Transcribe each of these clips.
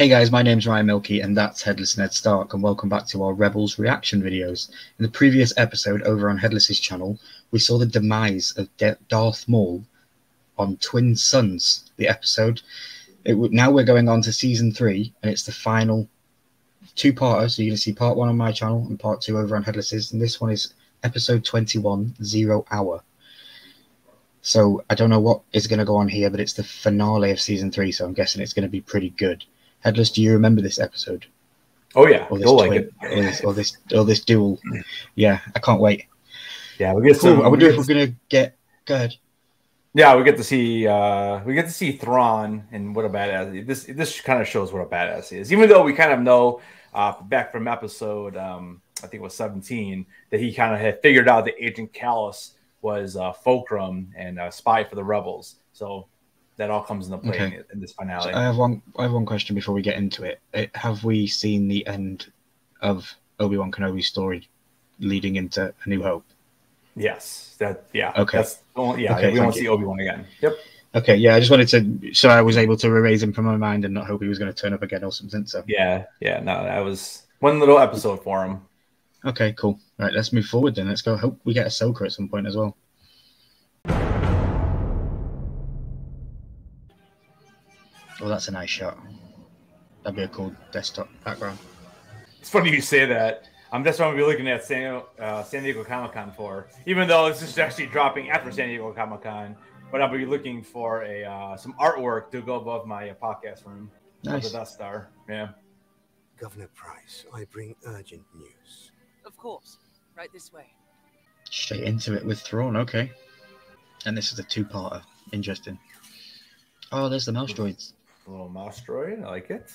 Hey guys, my name's Ryan Milky and that's Headless Ned Stark and welcome back to our Rebels reaction videos. In the previous episode over on Headless's channel, we saw the demise of De Darth Maul on Twin Suns, the episode. Now we're going on to season three and it's the final two-parter, so you're going to see part one on my channel and part two over on Headless's and this one is episode 21, Zero Hour. So I don't know what is going to go on here, but it's the finale of season three, so I'm guessing it's going to be pretty good. Headless, do you remember this episode? Oh yeah, or this, twin, like it. Or this, or this, or this duel. Yeah, I can't wait. Yeah, we get cool. some. I wonder if we're gonna get good. Yeah, we get to see uh we get to see Thrawn and what a badass this this kind of shows what a badass he is. Even though we kind of know uh back from episode um I think it was 17 that he kind of had figured out that Agent Kallus was uh Fulcrum and a spy for the rebels. So that all comes into play okay. in, in, this finale. So I have one. I have one question before we get into it. it have we seen the end of Obi Wan Kenobi's story leading into A New Hope? Yes. That. Yeah. Okay. That's, oh, yeah. Okay, we won't see Obi Wan again. Yep. Okay. Yeah. I just wanted to, so I was able to erase him from my mind and not hope he was going to turn up again or something. So. Yeah. Yeah. No, that was one little episode for him. Okay. Cool. Right. Let's move forward then. Let's go. Hope we get a Ahsoka at some point as well. Oh, that's a nice shot. That'd be a cool desktop background. It's funny you say that. I'm just going to be looking at San, uh, San Diego Comic Con for, even though this is actually dropping after San Diego Comic Con. But I'll be looking for a uh, some artwork to go above my uh, podcast room. Nice. Of the Death Star. Yeah. Governor Price, I bring urgent news. Of course. Right this way. Straight into it with Thrawn. Okay. And this is a two-parter. Interesting. Oh, there's the mouse droids. A little mouse droid. I like it.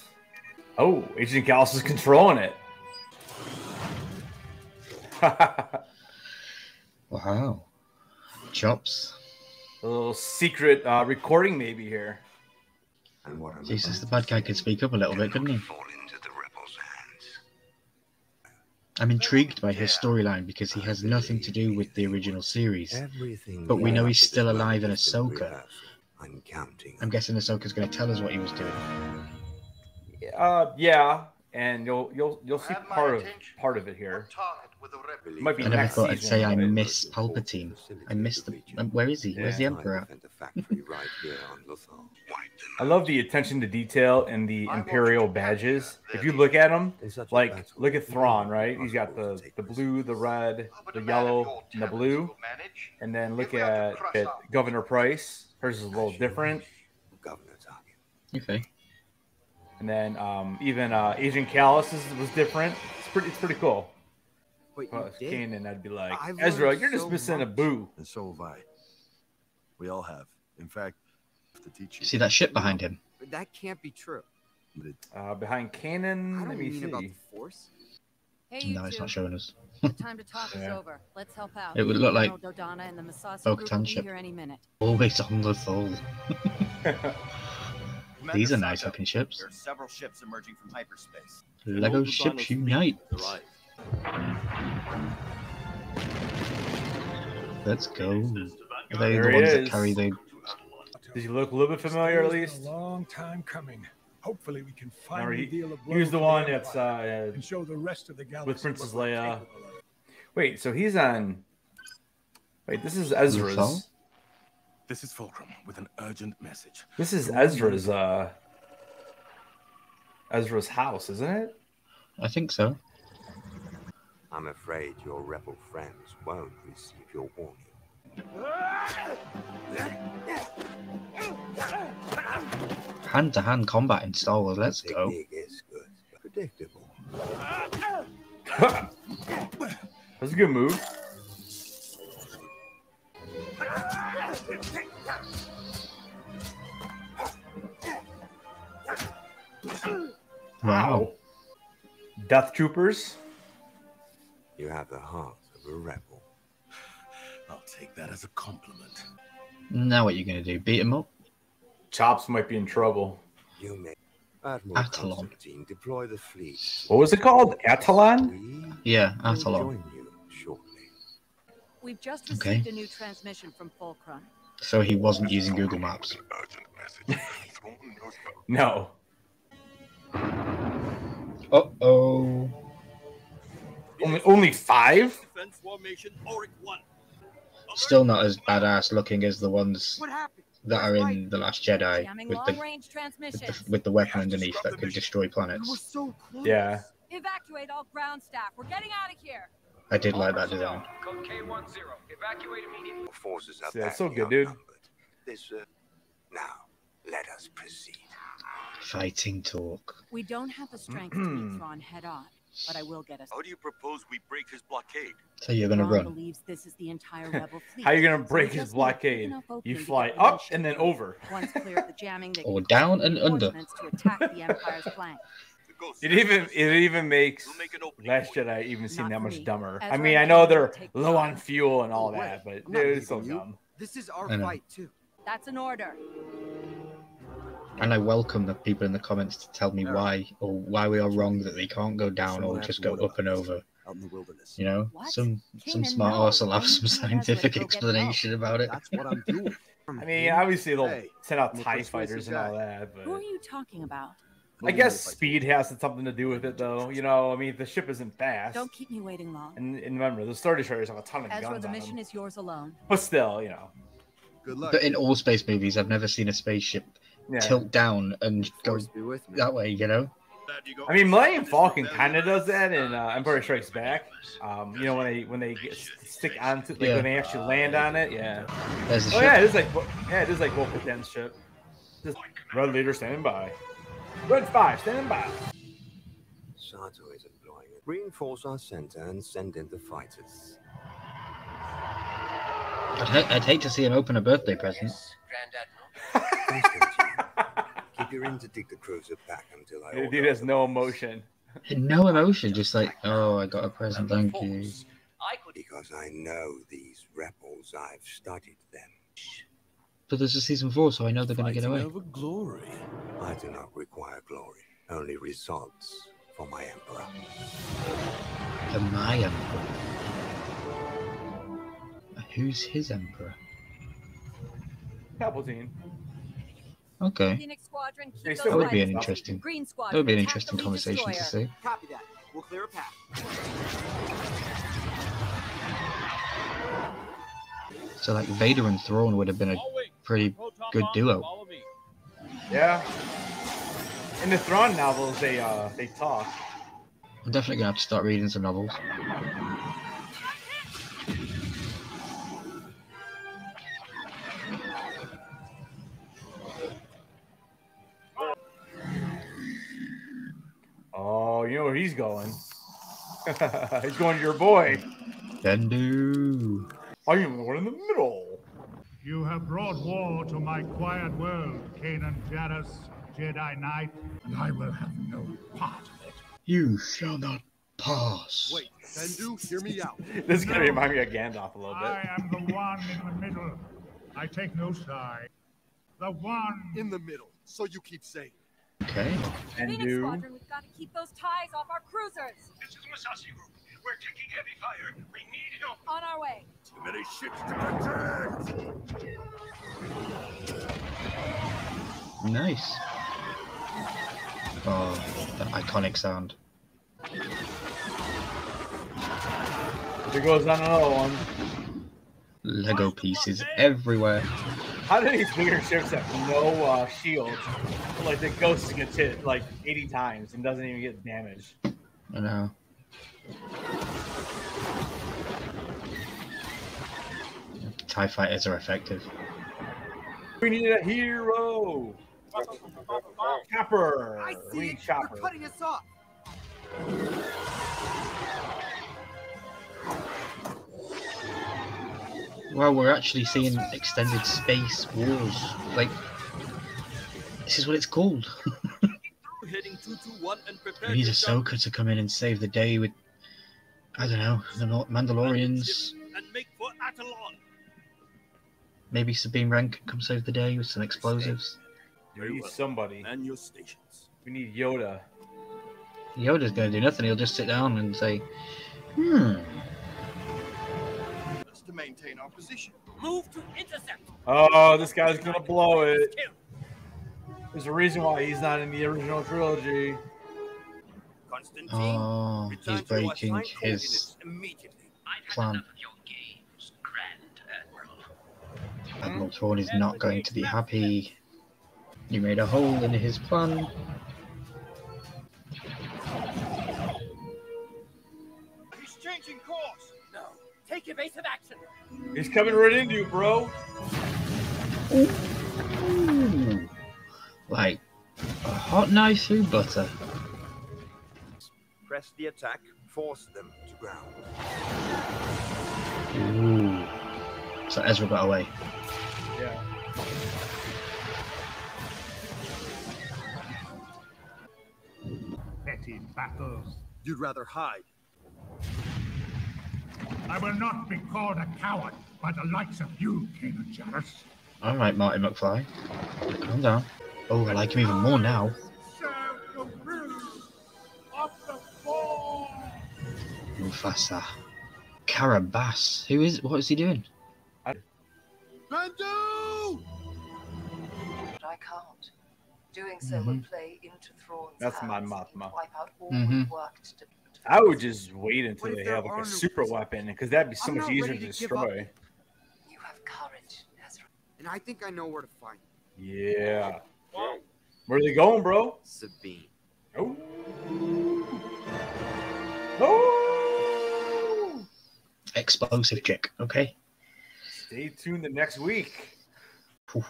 Oh, Agent Kallus is controlling it. wow. Chops. A little secret uh, recording maybe here. And what Jesus, the bad guy could speak up a little bit, couldn't he? I'm intrigued by his storyline because he has nothing to do with the original series. But we know he's still alive in Ahsoka, I'm counting. I'm guessing Ahsoka's going to tell us what he was doing. Uh, yeah, and you'll you'll you'll see part of part of it here. It might be I never thought I'd say I miss Palpatine. I miss the. Um, where is he? Yeah. Where's the Emperor? I love the attention to detail in the Imperial badges. If you look at them, like look at Thrawn, right? He's got the the blue, the red, the yellow, and the blue. And then look at, at Governor Price. Hers is a little different. Governor talking. Okay. And then um, even uh, Agent Kallus was different. It's pretty. It's pretty cool. Wait, well, if Kanan, I'd be like, Ezra, you're just missing much. a boo. And so have I. We all have. In fact, to teach you. See that ship behind him? But that can't be true. Uh, behind Kanan, let me see. About the force. Hey, no, it's not showing us. the time to talk yeah. is over. Let's help out. It would look like Dodonna and the Bo-Katan ship. Here any minute. Always on the soul. These are nice looking ships. There are several ships emerging from hyperspace. Lego ships unite. Let's go. Are they there the ones that carry the? Does he look a little bit familiar at least? A long time coming. Hopefully, we can finally he, deal a blow. He's the one that's uh, and show the rest of the galaxy with Princess Leia. Wait, so he's on. Wait, this is Ezra's. This is Fulcrum with an urgent message. This is Ezra's. uh Ezra's house, isn't it? I think so. I'm afraid your rebel friends won't receive your warning. Hand to hand combat in Star Wars, let's go. Predictable. That's a good move. Wow. Death Troopers. You have the heart of a rebel. I'll take that as a compliment. Now what are you going to do? Beat him up? Chops might be in trouble. You may. Admiral Atollon. deploy the fleet. What was it called? Atollon? Yeah, Atollon. We've just received okay. a new transmission from Fulcrum. So he wasn't using Google Maps. no. Uh oh. Only, only five? Defense formation, Aurek 1. Still not as badass looking as the ones What happened? That are in The Last Jedi with the, with the with the weapon underneath that could destroy planets. so. Yeah. Evacuate all ground staff. We're getting out of here. I did like that design. Code K10. Evacuate immediately. Your forces are Yeah, so good, dude. This, uh, now, let us proceed. Fighting talk. We don't have the strength to meet Thrawn head on, but I will get us. How do you propose we break his blockade? So you're gonna Thrawn run. believes this is the entire rebel fleet. How you gonna break we his just need a quick blockade? You fly up and then over. Once clear of the jamming, they Or down and under. to attack the Empire's flank. It even it even makes We'll make Last for you. Jedi even seem that much me. dumber. I mean, I know they're low on fuel and all that, but I'm it's so dumb. This is our I fight too. That's an order. And I welcome the people in the comments to tell me why or why we are wrong that they can't go down or just go up and over. Out in the wilderness. You know, What? some some smart no. arse will have some you telling us scientific to go get explanation about it. That's what I'm doing. I mean, obviously they'll Hey, send out I'm Tie fighters and all that, Who are but you talking about? I guess speed has something to do with it, though. You know, I mean, the ship isn't fast, Don't keep me waiting long. and, and remember, the Star Destroyers have a ton of Ezra, guns the on mission them. is yours alone. But still, you know, Good luck. But in all space movies, I've never seen a spaceship yeah. tilt down and go with that way. You know, Glad you go. I mean, Millennium Falcon kind of does that in uh, Empire Strikes Back. Um, you know, when they when they get, stick onto like Yeah. when they actually land on it, yeah. there's the Oh ship. yeah, it is like Bo- yeah, it is like Wolf Den's ship. Just Red leader standing by. Red five standing by. Sato is employing it. Reinforce our center and send in the fighters. I'd, ha- I'd hate to see him open a birthday present. Grand Admiral. Keep your interdictor cruiser back until I The order dude has no bombs. emotion. No emotion, just like, oh, I got a present, thank you. I could Because I know these rebels. I've studied them. But there's a season four, so I know they're gonna get away. over glory. I do not require glory, only results for my emperor. The my emperor. Who's his emperor? Palpatine. Okay, Phoenix Squadron, keep They those still that would be an interesting. Green Squadron, That would be an interesting conversation to see. Copy that. We'll clear a path. So like Vader and Thrawn would have been a pretty good duo. Yeah. In the Thrawn novels, they uh they talk. I'm definitely gonna have to start reading some novels. You know where he's going. he's going to your boy. Bendu. I am the one in the middle. You have brought war to my quiet world, Kanan Jarrus, Jedi Knight, and I will have no part of it. You shall not pass. Wait, Bendu, hear me out. This is gonna remind me of Gandalf a little bit. I am the one in the middle. I take no side. The one In the middle. So you keep saying. Okay. And Phoenix do. Squadron, we've got to keep those ties off our cruisers. This is Massassi Group. We're taking heavy fire. We need help. On our way. Too many ships to protect. Nice. Oh, that iconic sound. There goes another one. Lego pieces everywhere. How do these bigger ships have no uh, shields? Like the Ghost gets hit like 80 times and doesn't even get damaged. I know. TIE fighters are effective. We need a hero. Chopper. I see need it. Chopper. They're cutting us off. Well, we're actually seeing extended space wars. Like, this is what it's called. Heading 221 and prepare we need yourself Ahsoka to come in and save the day with, I don't know, the Mandalorians. and make for Atollon. Maybe Sabine Wren can come save the day with some explosives. We need somebody. And your stations. We need Yoda. Yoda's going to do nothing. He'll just sit down and say, hmm. Us to maintain our position. Move to intercept. Oh, this guy's gonna blow it. There's a reason why he's not in the original trilogy. Konstantine, Oh, he's breaking assigned his coordinates immediately. plan. Admiral Thrawn is not going to be happy. You made a hole in his plan. Take evasive action. He's coming right into you, bro. Ooh. Like a hot knife through butter. Press the attack, force them to ground. Ooh. So Ezra got away. Yeah. Petty battles. You'd rather hide. I will not be called a coward by the likes of you, Kanan Jarrus. All right, Marty McFly. Calm down. Oh, I like him even more now. Serve the will of the fall. Mufasa. Carabas. Who is? What is he doing? Bendu! But I can't. Doing so will play into Thrawn's That's my hands and Mothma. Wipe out all Mhm. we've worked to. To I would just wait until they have like a super reasons? weapon because that'd be so I'm much easier to to destroy. You have courage, Ezra. And I think I know where to find you. Yeah. Where are they going, bro? Sabine. Oh. Oh. Explosive chick. Okay. Stay tuned the next week.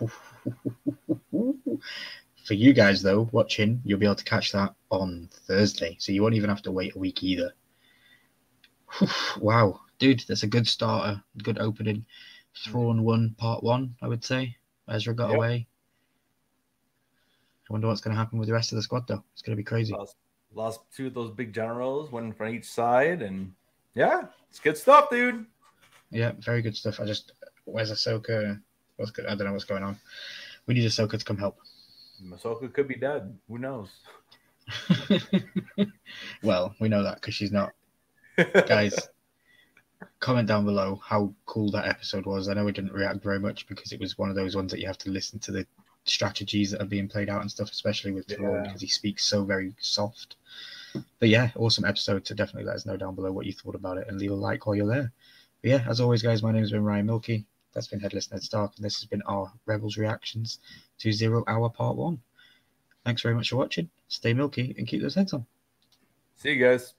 For you guys though, watching, you'll be able to catch that on Thursday, so you won't even have to wait a week either. wow, dude, that's a good starter, good opening. Thrawn mm. one, part one, I would say. Ezra got Yep. away. I wonder what's going to happen with the rest of the squad though. It's going to be crazy. Lost, lost two of those big generals, one from each side, and yeah, it's good stuff, dude. Yeah, very good stuff. I just, where's Ahsoka? What's good? I don't know what's going on. We need Ahsoka to come help. Masoka could be dead. Who knows? well, we know that because she's not. Guys, comment down below how cool that episode was. I know we didn't react very much because it was one of those ones that you have to listen to the strategies that are being played out and stuff, especially with Yeah. because he speaks so very soft. But yeah, awesome episode. So definitely let us know down below what you thought about it and leave a like while you're there. But yeah, as always, guys, my name has been Ryan Milky. That's been Headless Ned Stark, and this has been our Rebels reactions to Zero Hour Part One. Thanks very much for watching. Stay milky and keep those heads on. See you guys.